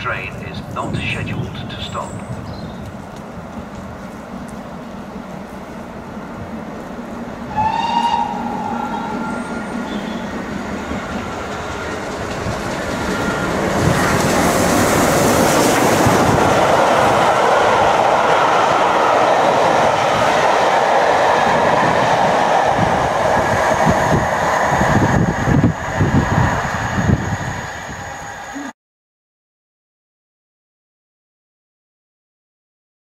train is not scheduled to stop.